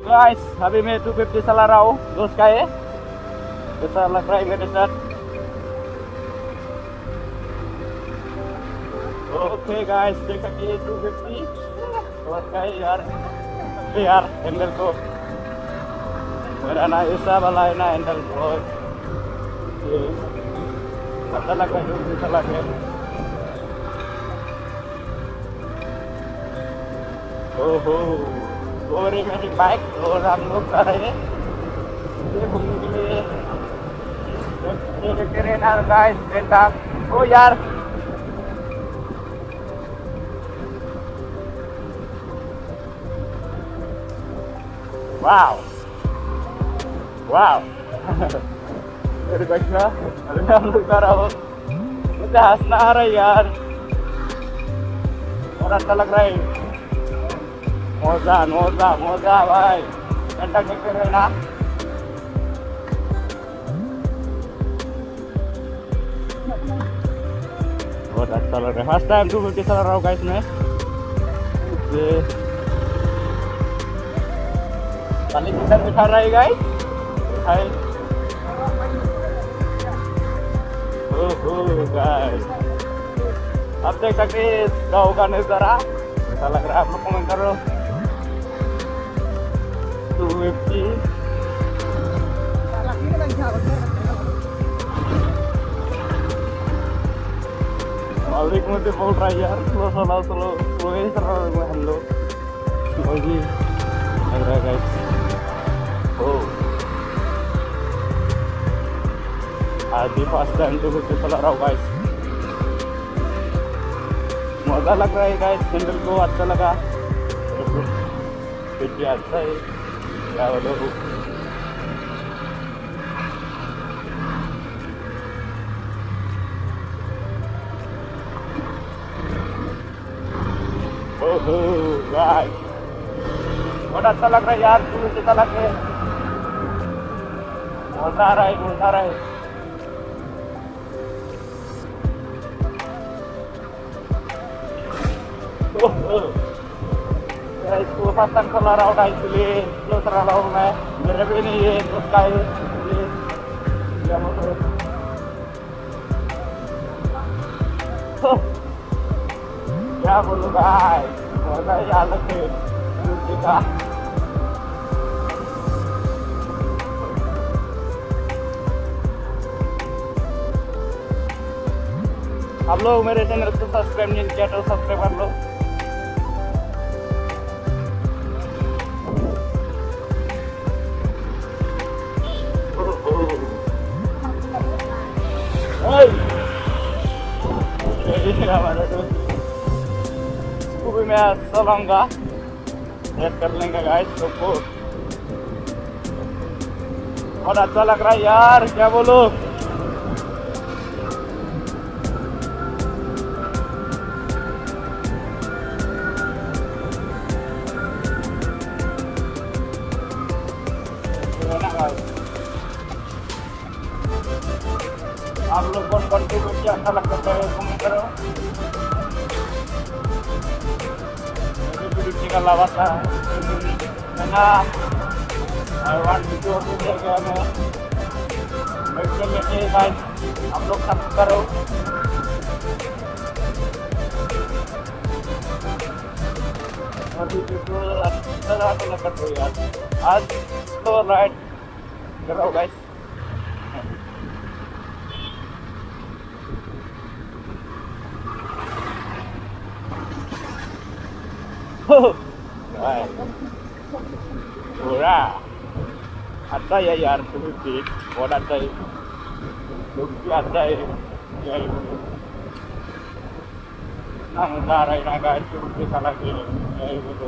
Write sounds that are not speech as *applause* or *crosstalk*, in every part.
Guys अभी मैं 250 चला रहा हूँ दोस्त का है कैसा लग रहा है मेरे साथ ओके गाइस देखा कि 250 दोस्त का यार हैंडल को मेरा ना ऐसा वाला है ना हैंडल ये अच्छा लग रहा है अच्छा लग रहा है ओहो और ये मेरी बाइक और हम लोग कर रहे हैं घूमने के लिए। गाइस ओ यार। वाओ। वाओ। मेरे बच्चा अरे हम लोग रहा हूँ। मुझे हंसना आ रहा है यार। और अच्छा लग रहा है। मौजा मौजा मौजा, भाई। घंटा देखते रहना। बहुत अच्छा लग रहा है। फ़र्स्ट टाइम टू फिफ्टी चला रहा हूँ गाइस मैं? ये किधर बिठा रहा है गाइस हाय ओहो गाइस अब देख सकते हैं, इस का नज़ारा। ऐसा लग रहा है, आप लोग कमेंट करो। टू फिफ्टी मालिक मुझे बोल रहा है यार स्लो चलाओ स्लो स्लो ही चला हैं है गाइस टाइम गाइस मज़ा लग रहा है गाइस हैंडल को अच्छा लगा। अच्छा है। बहुत अच्छा लग रहा है यार तू से चला के मज़ा आ रहा है मज़ा आ रहा है ओहो गाइस को pasang चला रहा इसलिए स्लो रहा हूँ मैं मेरे भी नहीं है उसका क्या बोलो क्या बोलूँ गाइस मज़ा अलग का आप लोग मेरे चैनल को सब्सक्राइब नहीं किया तो सब्सक्राइब कर लो। इसको *laughs* भी मैं चलाऊँगा चेक कर लेंगे गाइस सबको। अच्छा लग रहा है यार, क्या बोलो? आप लोग कौन कौन सी वीडियो अच्छा लगता है कमेंट करो वीडियो का लावा था। ना I want to do to गया मैं वीडियो लेके गाइस आप लोग सब करो अभी वीडियो अच्छा रहा तो तो यार। आज तो राइट करो guys Right. Ura. Ada ya यार तुम्हें भी बहुत आता है लोग भी आता है यार ना मज़ा आ रहा है ना गाइस तुम भी साला के यार वो तो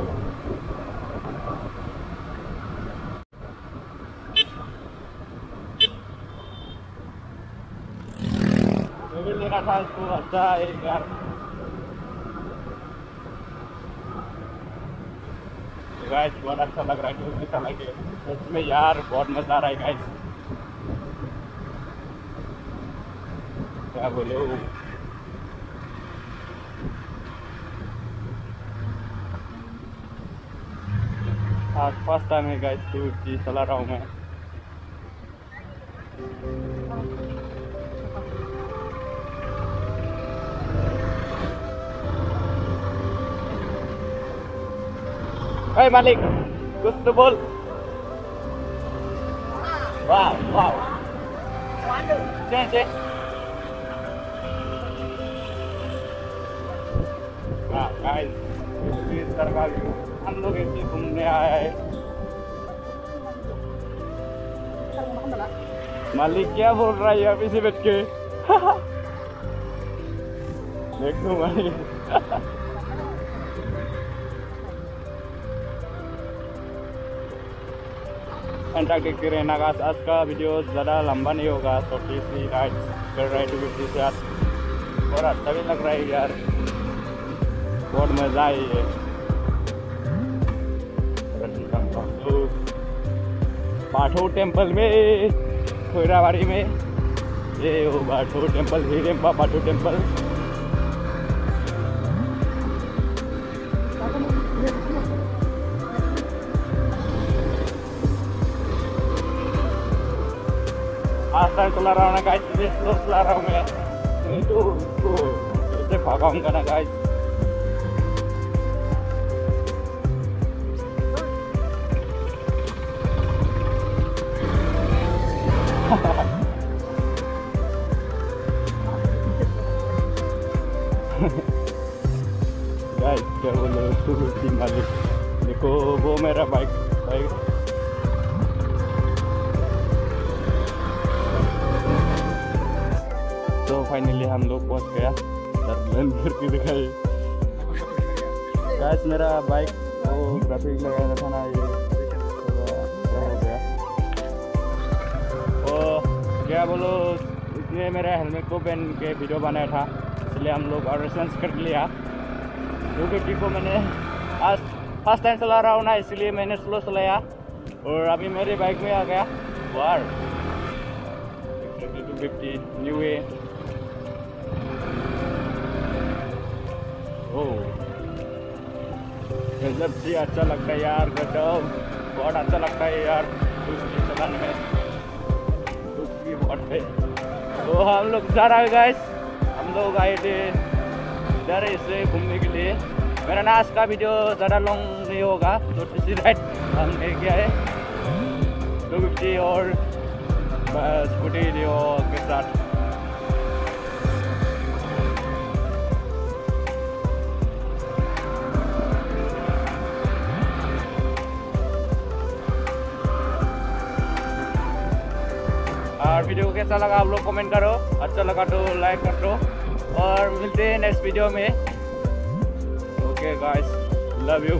मुझे लेना था इसको अच्छा है यार गाइस बहुत अच्छा लग रहा है क्योंकि अच्छा लगे सच में यार, बहुत मज़ा आ रहा है गाइस क्या बोलो आज फ़र्स्ट टाइम है गाइस टू चला रहा हूँ मैं. Hey Malik, good to ball. Wow, wow. का व्यू हम लोग ऐसे घूमने हैं। मालिक क्या बोल रहा है अभी पीछे बैठ के? *laughs* देखो मालिक। *laughs* के रहना का आज का वीडियो ज़्यादा लंबा नहीं होगा छोटी सी राइड कर रहे टू से आज और अच्छा भी लग रहा है यार। बहुत मज़ा आई है बाठो टेंपल में खोराबाड़ी में। ये वो बाठो टेंपल हिरेम्पा बाठो टेंपल आस्था चला रहा हूँ ना गाइस स्लो चला रहा हूँ मैं नहीं तो उसको ऐसे भगाऊँगा ना गाइस गाइस क्या बोलो टू फिफ्टी मालिक देखो वो मेरा बाइक बाइक तो फाइनली हम लोग पहुँच गया। लैंड करके दिखाई। मेरा बाइक वो लगाया था ना, ये थोड़ा क्या बोलो इसने मेरा हेलमेट को पहन के वीडियो बनाया था, इसलिए हम लोग और कर लिया। टू फिफ्टी को मैंने आज फ़र्स्ट टाइम चला रहा हूँ ना, इसलिए मैंने स्लो चलाया। और अभी मेरे बाइक में आ गया। वार फिफ्टी न्यू गजब से अच्छा लगता है यार, गजब। बहुत अच्छा लगता है यार। चलाने में। बहुत है। तो हम लोग जा रहे गाइस हम लोग आए थे इधर इसे घूमने के लिए। मेरा ना आज का वीडियो ज़्यादा लॉन्ग नहीं होगा छोटी सी राइड हमने किया है टू फिफ्टी और स्कूटी के साथ। और वीडियो को कैसा लगा आप लोग कमेंट करो। अच्छा लगा तो लाइक कर दो। और मिलते हैं नेक्स्ट वीडियो में। Okay guys love you